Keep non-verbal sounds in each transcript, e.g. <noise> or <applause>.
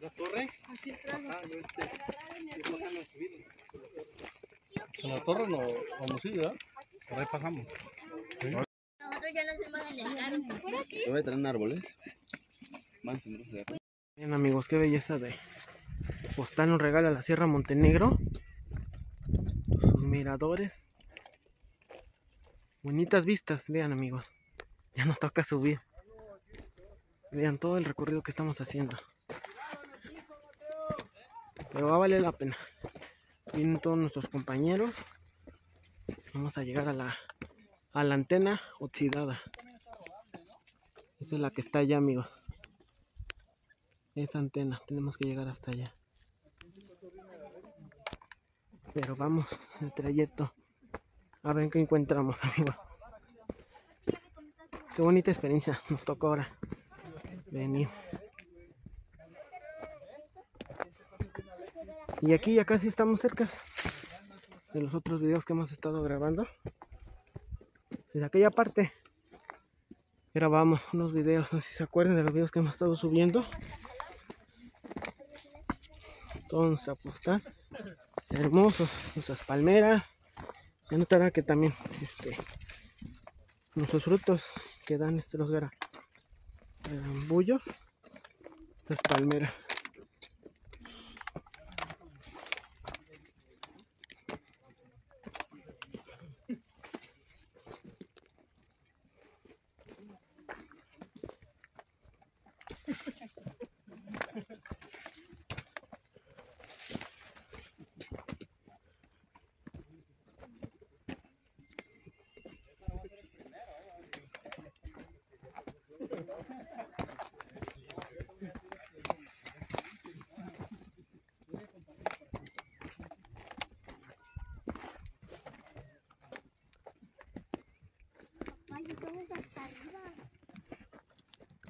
¿La torre? En la torre no vamos a ir, ¿verdad? Por ahí pasamos. Nosotros ya nos hemos en el carro. Por aquí. Te voy a traer árboles. Más sin de Bien amigos, qué belleza de postal nos regala la Sierra Montenegro. Sus miradores. Bonitas vistas, vean amigos. Ya nos toca subir. Vean todo el recorrido que estamos haciendo. Pero va a valer la pena. Vienen todos nuestros compañeros. Vamos a llegar a la, a la antena oxidada. Esa es la que está allá amigos esa antena. Tenemos que llegar hasta allá. Pero vamos, el trayecto. A ver qué encontramos, <laughs> amigo. Qué bonita experiencia nos tocó ahora venir. Y aquí ya casi estamos cerca de los otros videos que hemos estado grabando. Desde aquella parte grabamos unos videos, no sé si se acuerdan de los videos que hemos estado subiendo. Entonces apostar. Hermosos, nuestras palmeras. Ya notará que también este nuestros frutos que dan este los bullos. Estas palmeras. Ay,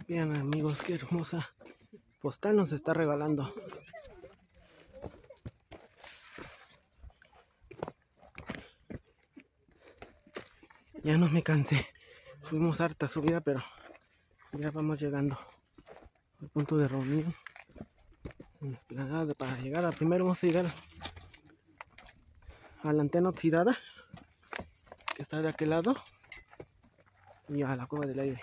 Vean amigos, qué hermosa postal nos está regalando. Ya no me cansé. Fuimos harta subida, pero ya vamos llegando al punto de reunión. Para llegar a primero vamos a llegar a la antena oxidada que está de aquel lado y a la cueva del aire.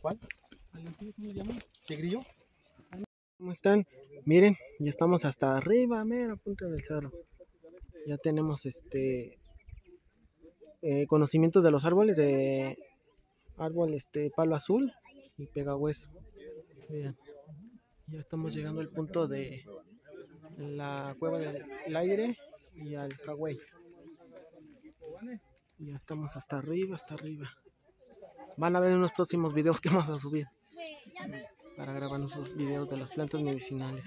¿Cuál? ¿Tigrillo? ¿Cómo están? Miren, ya estamos hasta arriba, mira, punta del cerro. Ya tenemos este eh, conocimiento de los árboles de árbol este palo azul y pegahueso. Vean, ya estamos llegando al punto de la cueva del aire y al Hawái. Ya estamos hasta arriba, hasta arriba. Van a ver en los próximos videos que vamos a subir para grabar nuestros videos de las plantas medicinales.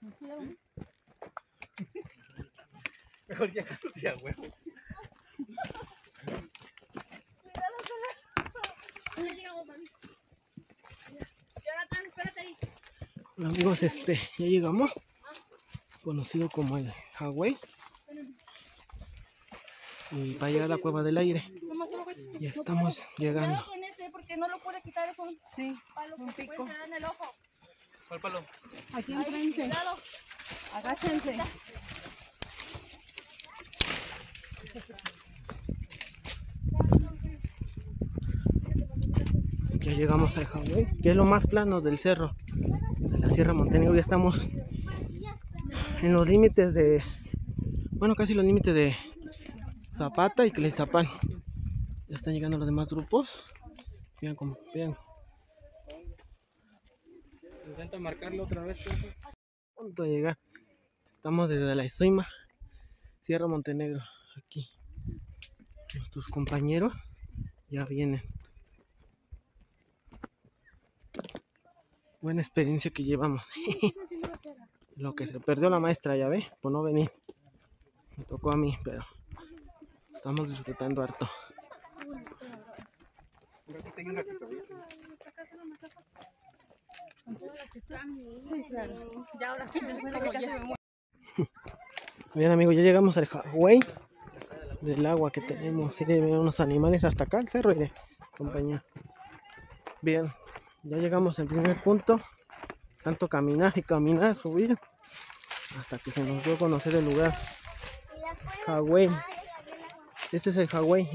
Mejor. Jonathan, espérate ahí. Amigos, este, ya llegamos. Conocido como el Hawái. Y para llegar a la cueva del aire. Ya estamos llegando. con ese porque no lo puede quitar es un Sí, palo un pico. en el ojo. ¿Cuál palo? Aquí enfrente. Agáchense. Ya llegamos al Hawái, que es lo más plano del cerro de la Sierra Montenegro. Ya estamos en los límites de, bueno, casi los límites de Zapata y Clezapán. Ya están llegando los demás grupos. Vean cómo, vean. Intenta marcarlo otra vez. punto de llegar. Estamos desde la Estoima, Sierra Montenegro. Aquí. Nuestros compañeros ya vienen. Buena experiencia que llevamos. <laughs> Lo que se perdió la maestra, ya ve, por no venir. Me tocó a mí, pero estamos disfrutando harto. Sí, claro. Ya ahora sí. Bien amigos, ya llegamos al Hawái del agua que tenemos. Y ven unos animales hasta acá, el cerro y de compañía. Bien, ya llegamos al primer punto. Tanto caminar y caminar, subir. Hasta que se nos dio a conocer el lugar. Hawái. Este es el Hawái